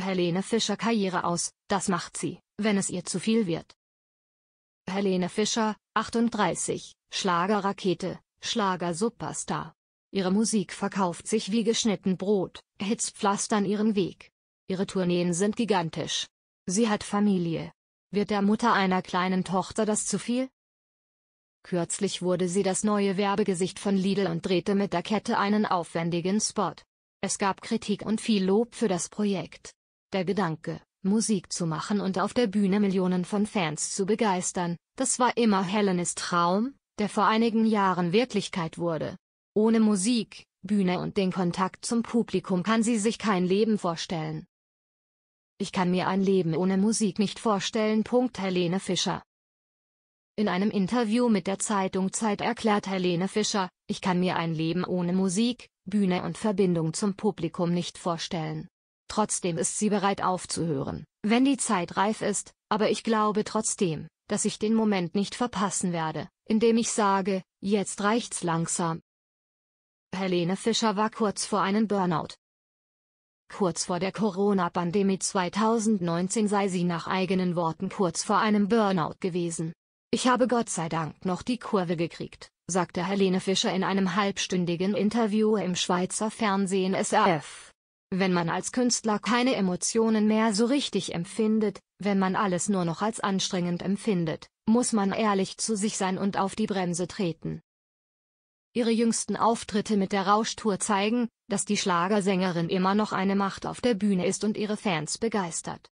Helene Fischer Karriere aus, das macht sie, wenn es ihr zu viel wird. Helene Fischer, 38, Schlagerrakete, Schlager-Superstar. Ihre Musik verkauft sich wie geschnitten Brot, Hits pflastern ihren Weg. Ihre Tourneen sind gigantisch. Sie hat Familie. Wird der Mutter einer kleinen Tochter das zu viel? Kürzlich wurde sie das neue Werbegesicht von Lidl und drehte mit der Kette einen aufwendigen Spot. Es gab Kritik und viel Lob für das Projekt. Der Gedanke, Musik zu machen und auf der Bühne Millionen von Fans zu begeistern, das war immer Helenes Traum, der vor einigen Jahren Wirklichkeit wurde. Ohne Musik, Bühne und den Kontakt zum Publikum kann sie sich kein Leben vorstellen. Ich kann mir ein Leben ohne Musik nicht vorstellen. Helene Fischer in einem Interview mit der Zeitung Zeit erklärt Helene Fischer, ich kann mir ein Leben ohne Musik, Bühne und Verbindung zum Publikum nicht vorstellen. Trotzdem ist sie bereit aufzuhören, wenn die Zeit reif ist, aber ich glaube trotzdem, dass ich den Moment nicht verpassen werde, indem ich sage, jetzt reicht's langsam. Helene Fischer war kurz vor einem Burnout. Kurz vor der Corona-Pandemie 2019 sei sie nach eigenen Worten kurz vor einem Burnout gewesen. Ich habe Gott sei Dank noch die Kurve gekriegt, sagte Helene Fischer in einem halbstündigen Interview im Schweizer Fernsehen SRF. Wenn man als Künstler keine Emotionen mehr so richtig empfindet, wenn man alles nur noch als anstrengend empfindet, muss man ehrlich zu sich sein und auf die Bremse treten. Ihre jüngsten Auftritte mit der Rauschtour zeigen, dass die Schlagersängerin immer noch eine Macht auf der Bühne ist und ihre Fans begeistert.